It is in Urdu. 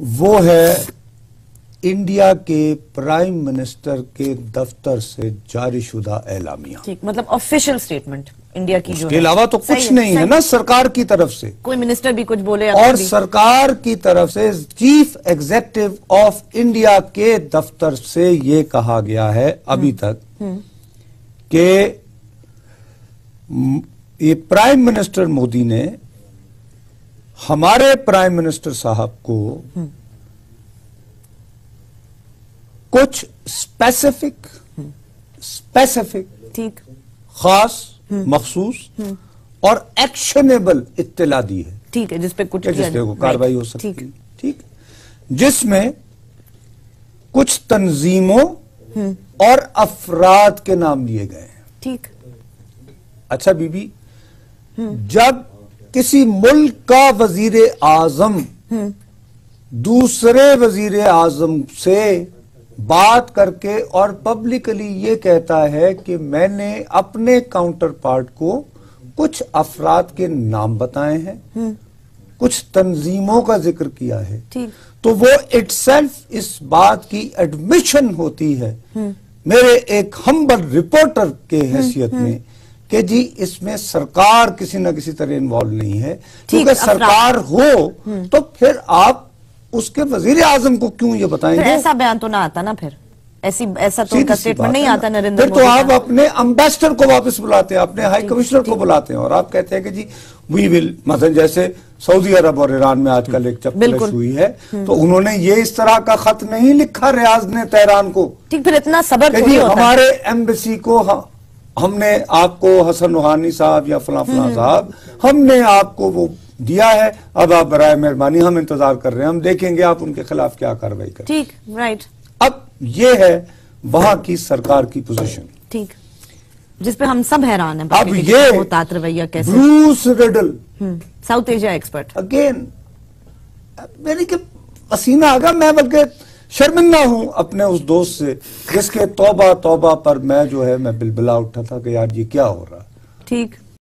وہ ہے انڈیا کے پرائم منسٹر کے دفتر سے جاری شدہ اعلامیہ۔ مطلب آفیشل سٹیٹمنٹ انڈیا کی اس جو کے علاوہ تو کچھ نہیں ہے نا سرکار کی طرف سے۔ کوئی منسٹر بھی کچھ بولے اور۔ سرکار کی طرف سے چیف ایگزیکٹو آف انڈیا کے دفتر سے یہ کہا گیا ہے ابھی تک کہ یہ پرائم منسٹر مودی نے ہمارے پرائم منسٹر صاحب کو کچھ اسپیسیفک اسپیسیفک ٹھیک۔ خاص مخصوص اور ایکشنیبل اطلاع دی ہے۔ ٹھیک ہے جس پہ کچھ جس پہ Right. کاروائی ہو سکتی ہے۔ ٹھیک۔ جس میں کچھ تنظیموں اور افراد کے نام لیے گئے۔ ہیں ٹھیک۔ اچھا بی بی جب کسی ملک کا وزیر اعظم دوسرے وزیر اعظم سے بات کر کے اور پبلکلی یہ کہتا ہے کہ میں نے اپنے کاؤنٹر پارٹ کو کچھ افراد کے نام بتائے ہیں کچھ تنظیموں کا ذکر کیا ہے۔ تو وہ اٹ سیلف اس بات کی ایڈمیشن ہوتی ہے۔ میرے ایک ہمبل رپورٹر کے حیثیت میں کہ جی اس میں سرکار کسی نہ کسی طرح انوالو نہیں ہے۔ کیونکہ۔ سرکار ہو تو پھر آپ اس کے وزیر اعظم کو کیوں یہ بتائیں گے؟ ایسا بیان تو نہ آتا نا پھر۔ ایسی ایسا تو ان کا سٹیٹمنٹ نہیں۔ آتا نریندر پھر تو آپ اپنے امبیسڈر کو واپس بلاتے ہیں اپنے ہائی کمشنر کو بلاتے ہیں اور آپ کہتے ہیں کہ جی وی ول مثلا جیسے سعودی عرب اور ایران میں آج کل ایک چپلش۔ ہوئی ہے تو انہوں نے یہ اس طرح کا خط نہیں لکھا ریاض نے تہران کو۔ ٹھیک پھر اتنا صبر جی ہمارے ایمبیسی کو ہم- نے آپ کو حسن روحانی صاحب یا فلاں فلاں صاحب ہم نے آپ کو وہ دیا ہے۔ اب آپ برائے مہربانی ہم انتظار کر رہے ہیں ہم دیکھیں گے آپ ان کے خلاف کیا کاروائی کریں۔ ٹھیک رائٹ اب یہ ہے وہاں کی سرکار کی پوزیشن ٹھیک جس پہ ہم سب حیران ہیں اب یہ Bruce Riedel. South Asia expert. Again میری کہ پسینہ آگا میں بلکہ شرمندہ ہوں اپنے اس دوست سے، جس کے توبہ توبہ پر میں جو ہے، میں بلبلا اٹھا تھا کہ یار یہ کیا ہو رہا ٹھیک۔